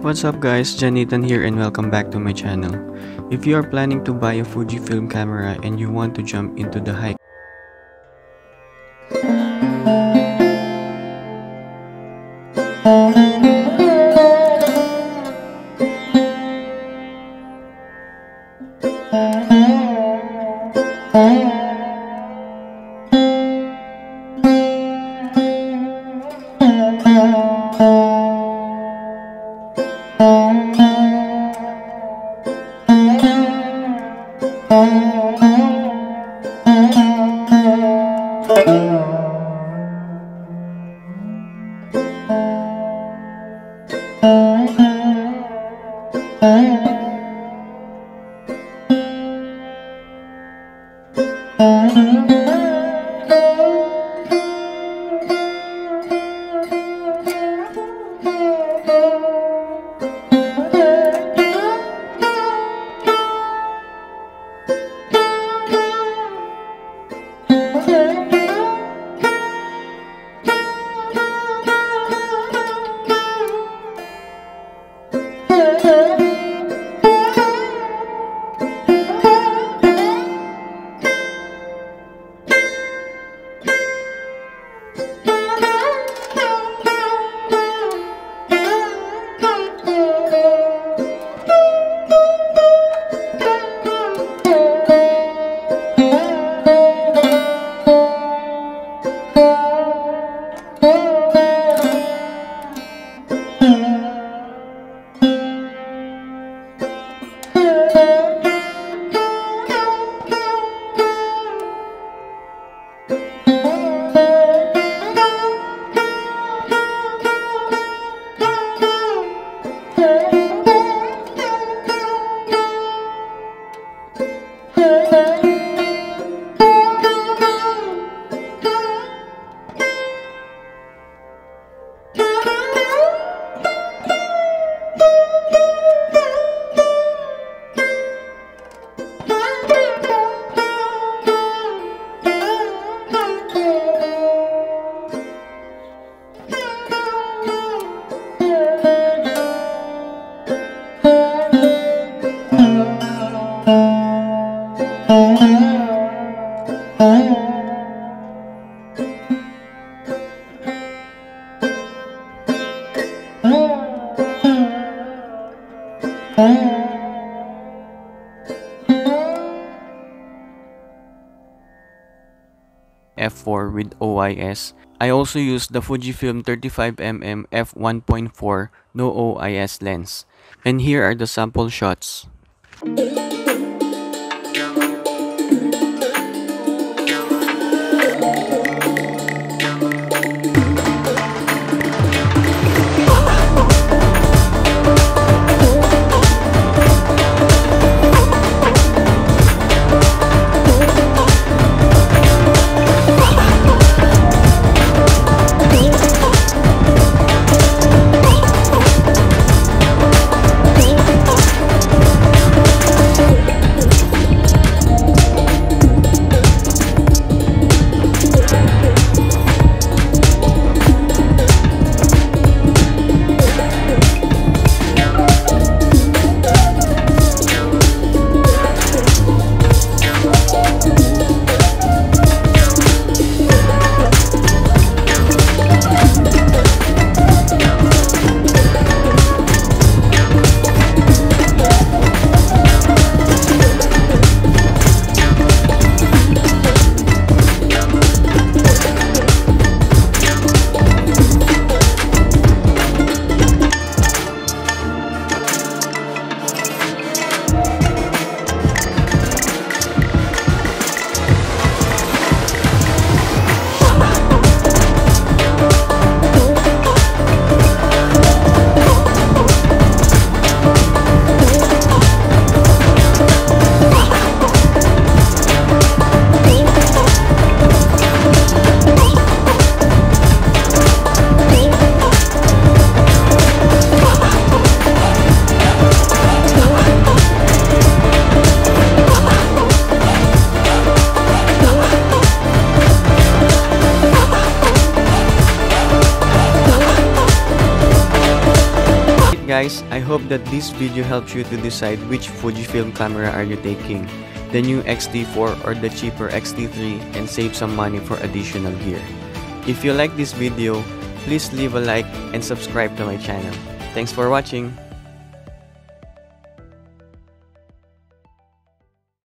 What's up guys, Jhon Nathan here and welcome back to my channel. If you are planning to buy a Fujifilm camera and you want to jump into the high Mm-hmm. F4 with OIS. I also used the Fujifilm 35mm f1.4 no OIS lens. And here are the sample shots. Guys, I hope that this video helps you to decide which Fujifilm camera are you taking, the new X-T4 or the cheaper X-T3 and save some money for additional gear. If you like this video, please leave a like and subscribe to my channel. Thanks for watching!